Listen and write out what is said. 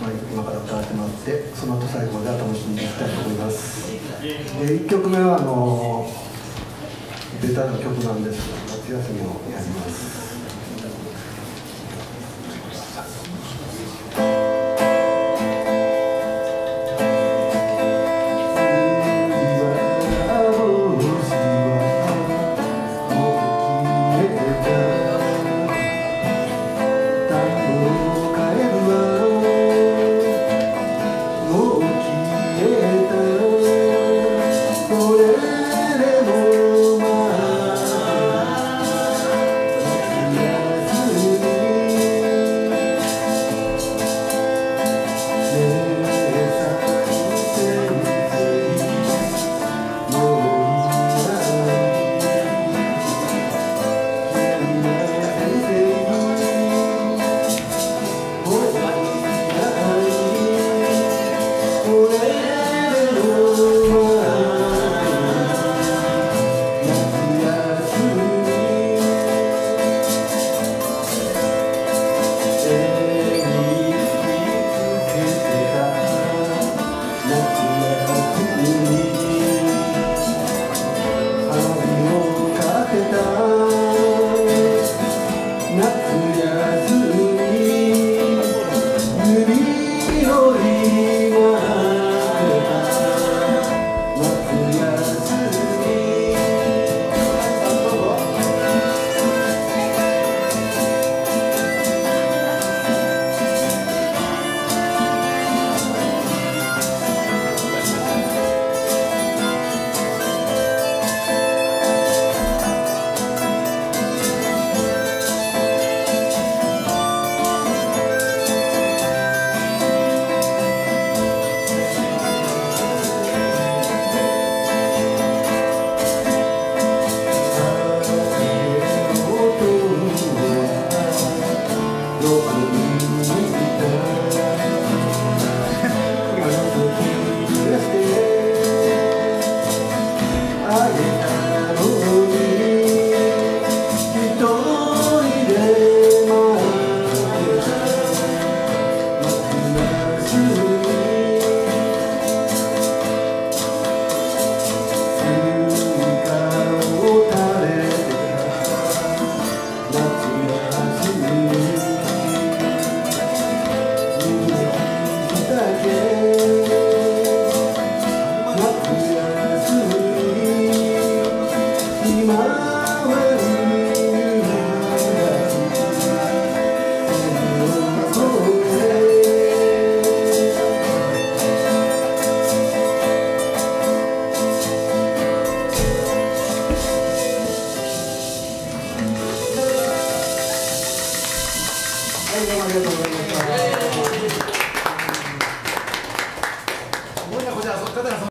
まあ、今から歌わせてもらってその後最後までは楽しんでいきたいと思います。で1曲目はあのベタな曲なんですが夏休みをやります。はどありがとうございました。